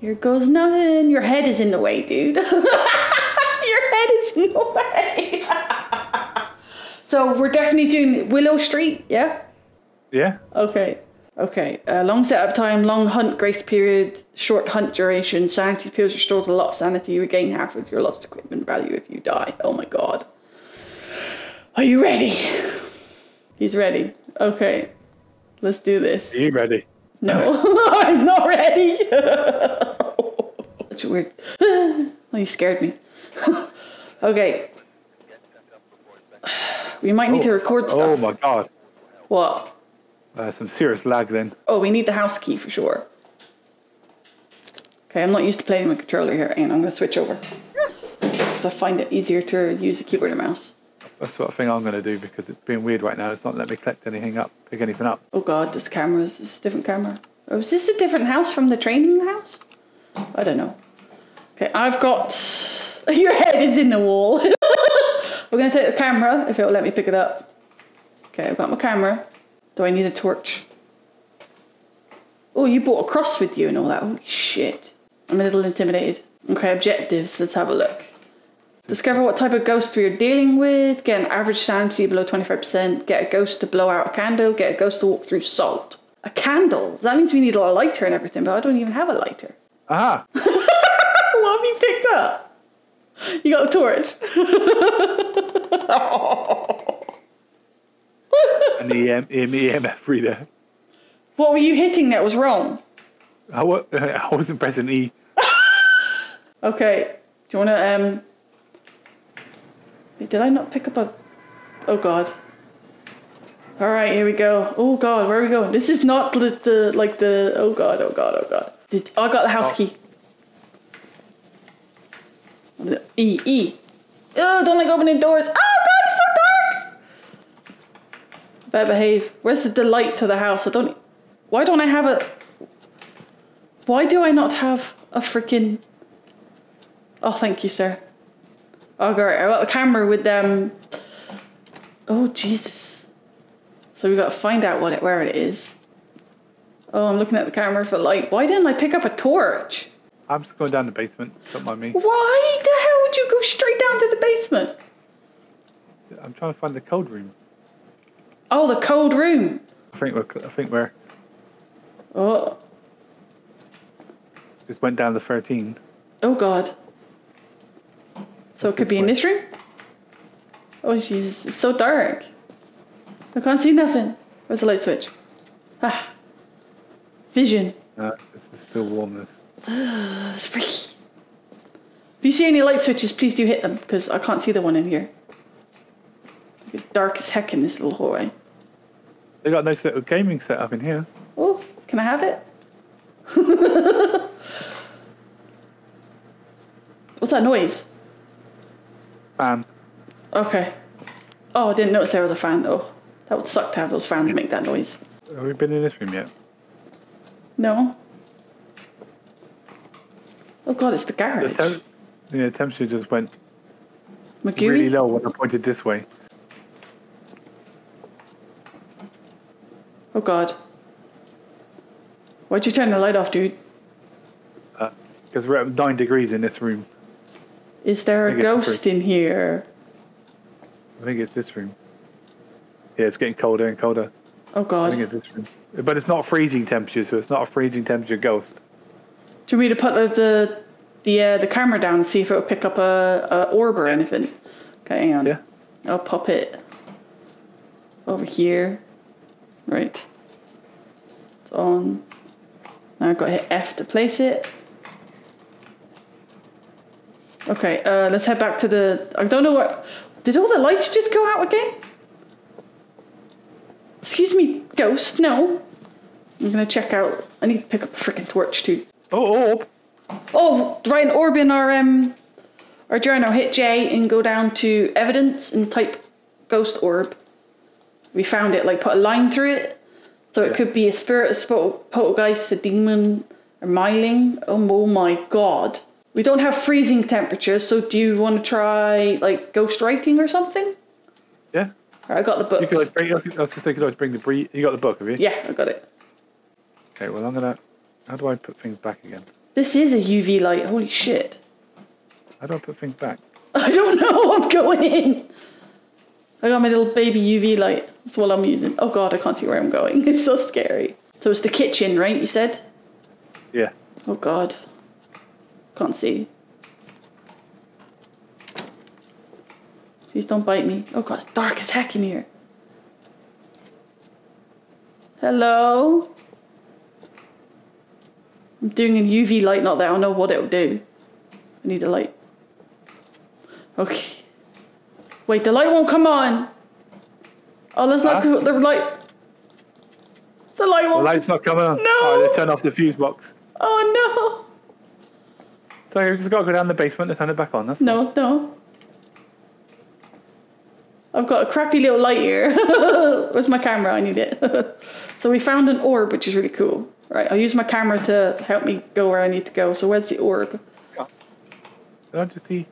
Here goes nothing. Your head is in the way, dude. Your head is in the way. so we're definitely doing Willow Street, yeah? Yeah. Okay. Okay. Uh, long setup time, long hunt grace period, short hunt duration. Sanity pills restores a lot of sanity. You regain half of your lost equipment value if you die. Oh my god. Are you ready? He's ready. Okay. Let's do this. Are you ready? No, I'm not ready. That's weird. well, you scared me. okay. We might need to record stuff. Oh my god. What? Uh, some serious lag then. Oh, we need the house key for sure. Okay, I'm not used to playing with a controller here, and I'm going to switch over. Just because I find it easier to use a keyboard and mouse. That's what I think I'm going to do because it's being weird right now. It's not letting me collect anything up, pick anything up. Oh god, this camera is this a different camera? Or is this a different house from the training house? I don't know. Okay, I've got your head is in the wall. We're gonna take the camera if it'll let me pick it up. Okay, I've got my camera. Do I need a torch? Oh, you brought a cross with you and all that. Holy shit. I'm a little intimidated. Okay, objectives. Let's have a look. Discover what type of ghost we are dealing with. Get an average sanity below 25%. Get a ghost to blow out a candle. Get a ghost to walk through salt. A candle? That means we need a lighter and everything, but I don't even have a lighter. Aha! you got a torch. An EM, EM, EMF reader. what were you hitting that was wrong? I, wa- I wasn't pressing E. Okay. Do you want to, um. Did I not pick up a. Oh god. Alright, here we go. Oh god, where are we going? This is not the, the like the. Oh god, oh god, oh god. Did, I got the house Oh. key. The E, E. Oh, don't like opening doors. Oh god, it's so dark! Better behave. Where's the delight to the house? I don't. Why don't I have a. Why do I not have a freaking. Oh, thank you, sir. Oh, great. I got the camera with them. Oh, Jesus. So we got to find out what it, where it is. Oh, I'm looking at the camera for light. Why didn't I pick up a torch? I'm just going down the basement. Don't mind me. Why the hell would you go straight down to the basement? I'm trying to find the code room. Oh, the cold room. I think we're. I think we're. Oh, Just went down to 13. oh God. So it could be in this room? Oh, Jesus. It's so dark. I can't see nothing. Where's the light switch? Ah. Vision. Uh, this is still warmness. It's freaky. If you see any light switches, please do hit them because I can't see the one in here. It's dark as heck in this little hallway. They got a nice little gaming setup in here. Oh, can I have it? What's that noise? Fan. Okay. Oh, I didn't notice there was a fan though. That would suck to have those fans make that noise. Have we been in this room yet? No. Oh god, it's the The garage. tem- yeah, the temperature just went McGooey? really low when I pointed this way. Oh god. Why'd you turn the light off, dude? Uh, because we're at nine degrees in this room. Is there a ghost in here? I think it's this room. Yeah, it's getting colder and colder. Oh I god. think it's this room. But it's not freezing temperature, so it's not a freezing temperature ghost. Do you want me to put the the the, uh, the camera down and see if it'll pick up a, a orb or anything? Okay, hang on. Yeah. I'll pop it over here. Right. It's on. Now I've got to hit F to place it. Okay, uh, let's head back to the. I don't know what. Did all the lights just go out again? Excuse me, ghost. No. I'm gonna check out. I need to pick up a freaking torch too. Oh, orb! Oh, right, an orb in our um our journal. Hit J and go down to evidence and type ghost orb. We found it. Like put a line through it, so it Yeah. could be a spirit, a poltergeist, a demon, or myling. Oh, oh my god! We don't have freezing temperatures, so do you want to try like ghost writing or something? Yeah. I got the book. You could always bring, I was going to say, you could always bring the bre You got the book, have you? yeah, I got it. Okay, well, I'm going to. How do I put things back again? This is a UV light. Holy shit. How do I put things back? I don't know. I'm going in. I got my little baby UV light. That's what I'm using. Oh god, I can't see where I'm going. It's so scary. So it's the kitchen, right? You said? Yeah. Oh god. Can't see. Please don't bite me. Oh god, it's dark as heck in here. Hello? I'm doing a UV light, not that I don't know what it'll do. I need a light. Okay. Wait, the light won't come on. Oh, not Huh? cool. The light. The light won't. The light's not coming on. No. Oh, they turned off the fuse box. Oh no. So you just got to go down the basement and turn it back on. That's no. No, no. I've got a crappy little light here. Where's my camera? I need it. so we found an orb, which is really cool. Right, I'll use my camera to help me go where I need to go. So where's the orb? I just see?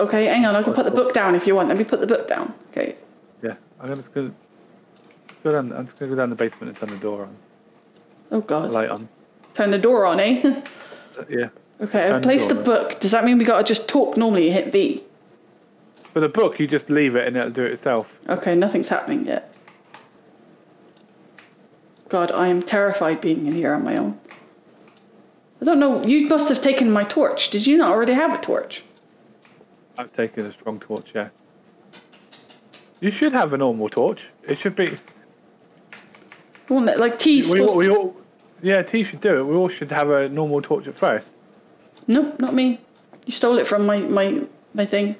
Okay, hang on. I can put the book down if you want. Let me put the book down. Okay. Yeah. I'm just gonna go down. I'm just gonna go down the basement and turn the door on. Oh The God. light on. Turn the door on, eh? Yeah. okay, I've the placed the on. book. Does that mean we gotta just talk normally and hit V? For a book, you just leave it and it'll do it itself. Okay, nothing's happening yet. God, I am terrified being in here on my own. I don't know. You must have taken my torch. Did you not already have a torch? I've taken a strong torch. Yeah. You should have a normal torch. It should be. Well, like T's We, all- we all. Yeah, T should do it. We all should have a normal torch at first. Nope, not me. You stole it from my, my, my thing.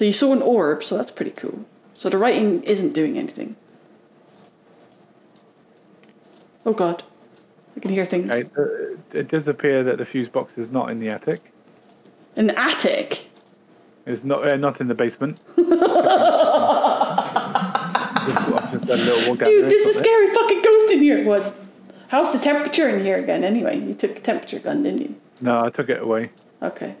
So you saw an orb, so that's pretty cool. So the writing isn't doing anything. Oh god. I can hear things. Okay. uh, It does appear that the fuse box is not in the attic. In the attic? It's not uh, not in the basement. I've just done a little walk down Dude, there, there's a scary fucking ghost in here. Was how's the temperature in here again? Anyway, you took a temperature gun, didn't you? No, I took it away Okay.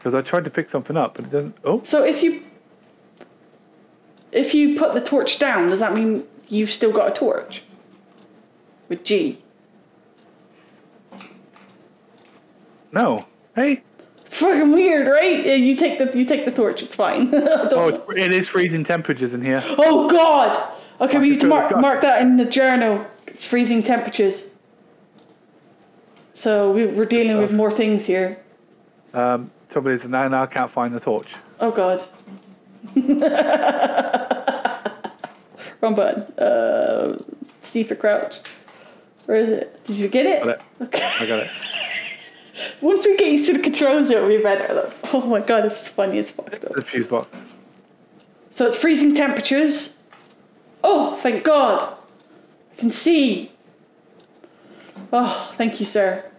Because I tried to pick something up, but it doesn't. Oh, So if you if you put the torch down, does that mean you've still got a torch? With G. no. Hey. Fucking weird, right? You take the you take the torch. It's fine. Oh, it's, it is freezing temperatures in here. Oh, God. Okay, we need to mark mark that in the journal. It's freezing temperatures. So we, we're dealing with more things here. Um, trouble is now, now I can't find the torch. Oh God. Wrong button. Uh, C for crouch. Where is it? Did you get it? Got it. Okay. I got it. Once we get used to the controls, it'll be better. Though. Oh my God, this is funny as fuck. Though. The fuse box. So it's freezing temperatures. Oh, thank God. I can see. Oh, thank you, sir.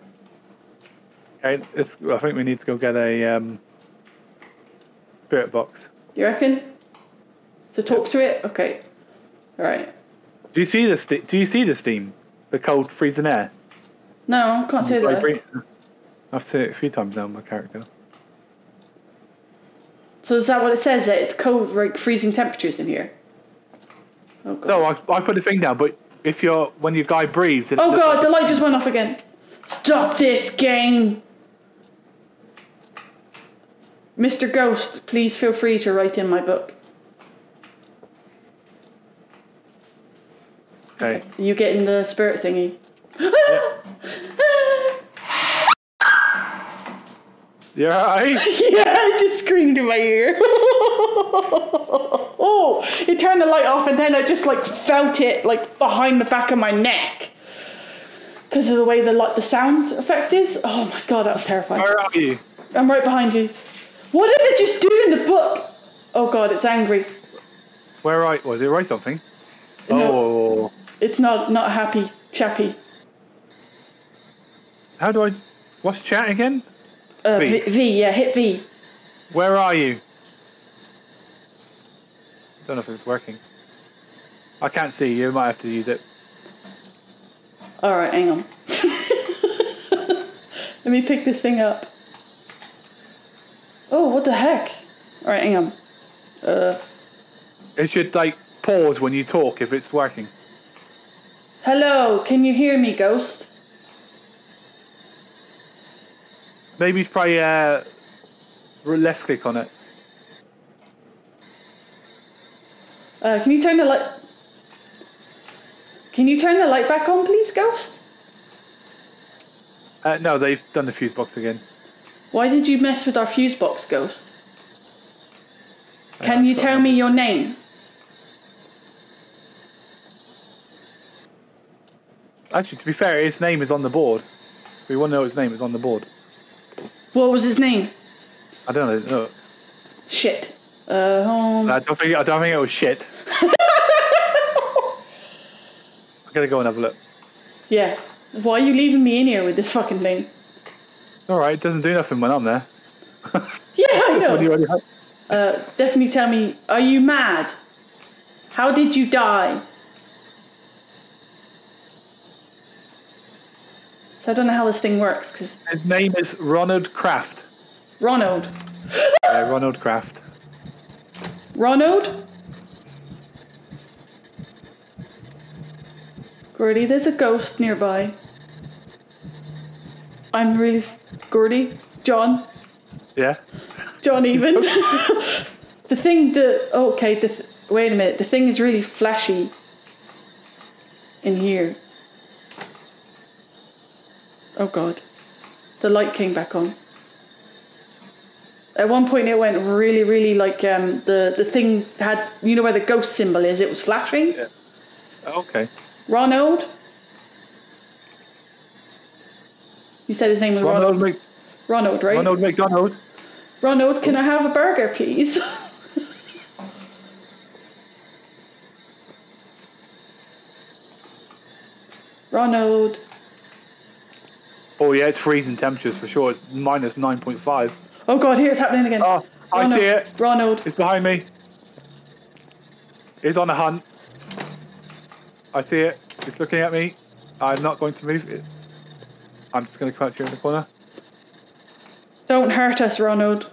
Okay, it's, I think we need to go get a um, spirit box. You reckon? To talk to it? Okay. All right. Do you see the st- Do you see the steam? The cold freezing air. No, I can't see that. Vibrate- I've seen it a few times now. My character. So is that what it says? That it's cold, like freezing temperatures in here? Oh God. No, I, I put the thing down, but if you're when your guy breathes, it Oh God, the light just went off again. Stop this game. Mr. Ghost, please feel free to write in my book. Okay. You getting the spirit thingy? You're alright. Yeah, I just screamed in my ear. oh, it turned the light off, and then I just like felt it like behind the back of my neck because of the way the like the sound effect is. Oh my god, that was terrifying. Where are you? I'm right behind you. What did it just do in the book? Oh god, it's angry. Where are? Was it write something? No. Oh, It's not not happy, chappy. how do I? What's chat again? Uh, V. v. v, yeah, hit V. Where are you? Don't know if it's working. I can't see you. Might have to use it. All right, hang on. Let me pick this thing up. Oh, what the heck? All right, hang on. Uh, It should like pause when you talk if it's working. Hello, can you hear me, ghost? Maybe try uh, left click on it. Uh, can you turn the light? Can you turn the light back on, please, ghost? Uh, no, they've done the fuse box again. Why did you mess with our fuse box, ghost? Can you tell me your name? Actually, to be fair, his name is on the board. We want to know his name, it's on the board. What was his name? I don't know. No, Shit. Uh, home. I don't think. I don't think it was shit. I'm gonna go and have a look. Yeah. Why are you leaving me in here with this fucking thing? All right, it doesn't do nothing when I'm there. Yeah, I That's when you know. Uh, definitely tell me, are you mad? How did you die? So I don't know how this thing works, because His name is Ronald Kraft. Ronald. Yeah, Ronald Kraft. Ronald? Gordy, there's a ghost nearby. I'm really. Gordy? John? Yeah. John, even. the thing that. Okay, the th- wait a minute. The thing is really flashy in here. Oh god. The light came back on. At one point, it went really, really like um, the the thing had you know where the ghost symbol is. It was flashing. Yeah. Okay. Ronald. You said his name was Ronald, Ronald. Mc, Ronald, right? Ronald McDonald. Ronald, can I have a burger, please? Ronald. Oh yeah, it's freezing temperatures for sure. It's minus nine point five. Oh god, here it's happening again. Oh, I Ronald. see it. Ronald. It's behind me. It's on a hunt. I see it. It's looking at me. I'm not going to move it. I'm just going to crouch here in the corner. Don't hurt us, Ronald.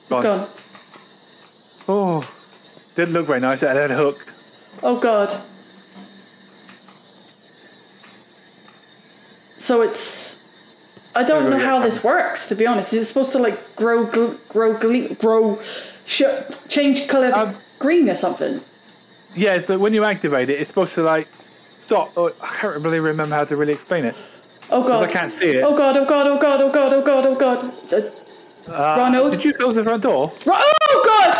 It's Gone. gone. Oh, didn't look very nice. It had a hook. Oh god. So it's. I don't know how this works. To be honest, is it supposed to like grow, gl- grow, gle- grow, sh- change color to Um, green or something? Yeah, so when you activate it, it's supposed to like stop. Oh, I can't really remember how to really explain it. Oh god! I can't see it. Oh god! Oh god! Oh god! Oh god! Oh god! Oh god! Uh, Uh, Ronald? Did you close the front door? Ro- oh god!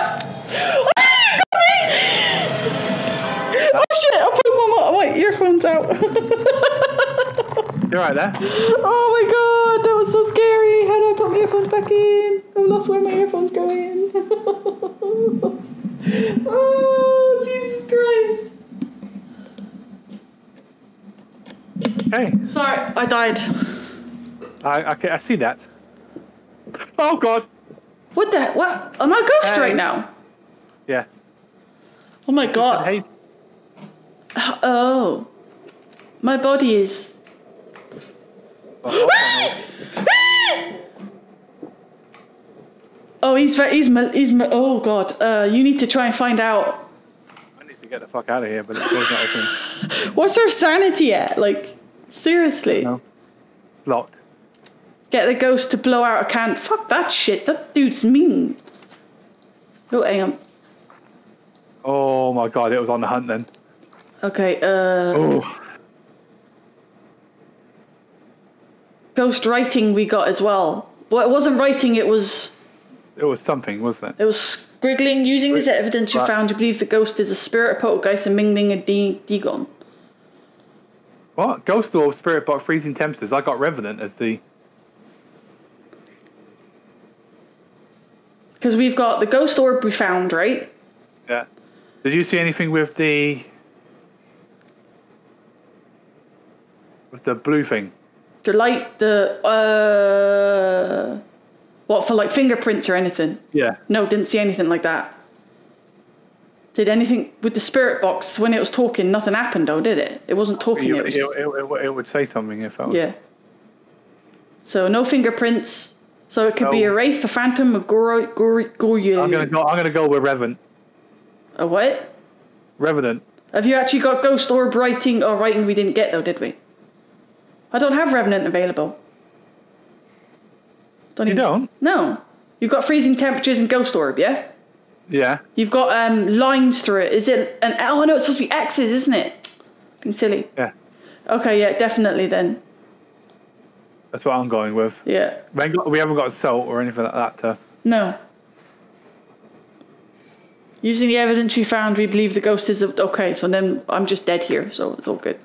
Got me! Oh shit! I put my, my earphones out. You're right there. oh my god! That was so scary. How do I put my earphones back in? I've lost where my earphones go in. oh Jesus Christ! Hey, Sorry, I died. I, I, I see that. Oh God. What the? What? Am I a ghost Hey. right now? Yeah. Oh my god! Hey, Oh, my body is. Oh, he's very, he's he's oh god. Uh, you need to try and find out I need to get the fuck out of here, but it's not open. what's her sanity at. Like, seriously, No. Locked. get the ghost to blow out a can. Fuck that shit. That dude's mean. Oh, hang on. Oh my God, it was on the hunt then. Okay. Uh, Oh. ghost writing we got as well. Well, it wasn't writing. It was It was something, wasn't it? It was scriggling. Using this evidence, you Right. found you believe the ghost is a spirit of poltergeist and Mingling and D- Dagon. What? Ghost Orb, Spirit Box, Freezing Temperatures. I got Revenant as the. Because we've got the ghost orb we found, right? Yeah. Did you see anything with the. with the blue thing? The light, the uh, what for like fingerprints or anything? Yeah. No, didn't see anything like that. Did anything with the spirit box when it was talking? Nothing happened, though, did it? It wasn't talking. It, It was, it, it, would say something if I was. yeah. So no fingerprints. So it could be oh. a wraith, a phantom, a goro, goro, goyo. I'm gonna go. I'm gonna go with Revenant. A what? Revenant. Have you actually got ghost orb writing? or writing we didn't get though, did we? I don't have revenant available. Don't You even- don't? No. You've got freezing temperatures and ghost orb, yeah. Yeah. You've got um lines through it. Is it an? Oh no, it's supposed to be X's, isn't it? Being silly. Yeah. Okay, yeah, definitely then. That's what I'm going with. Yeah. We, ain't got, we haven't got salt or anything like that. To, No. Using the evidence you found, we believe the ghost is a- okay. So then I'm just dead here, so it's all good.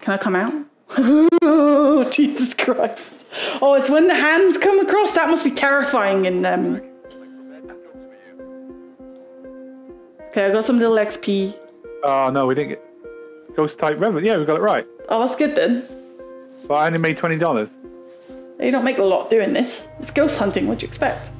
Can I come out? oh, Jesus Christ! Oh, it's when the hands come across. That must be terrifying. In um. Okay, I got some little XP. oh ah, no, we didn't get ghost type Revenant. Yeah, we got it right. Oh, that's good then. But I only made twenty dollars. You don't make a lot doing this. It's ghost hunting. What do you expect?